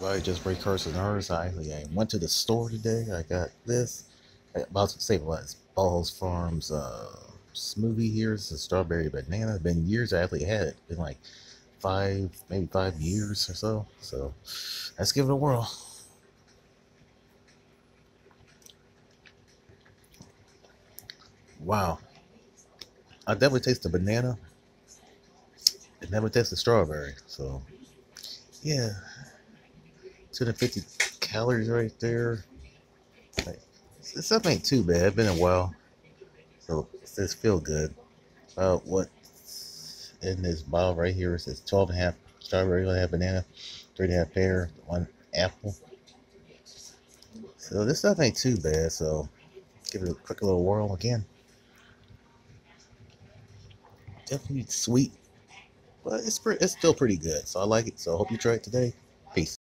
Right, just break hers and hers. I I went to the store today. I got this. I about to say what? It's Bolthouse Farms uh, smoothie here. It's a strawberry banana. It's been years I actually had it. Been like five, maybe five years or so. So let's give it a whirl. Wow. I definitely taste the banana. It never tastes the strawberry. So yeah. 250 calories right there. Like, this stuff ain't too bad. It's been a while. So this feel good. About what in this bottle right here it says 12 and a half strawberry, one half banana, three and a half pear, one apple. So this stuff ain't too bad. So give it a quick little whirl again. Definitely sweet, but it's pretty, it's still pretty good. So I like it. So I hope you try it today.